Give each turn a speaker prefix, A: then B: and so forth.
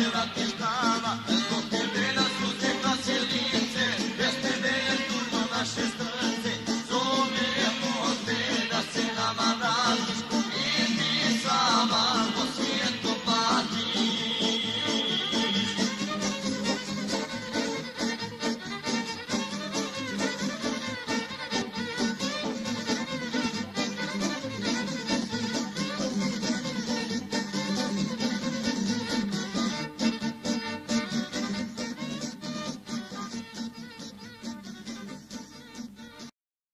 A: será que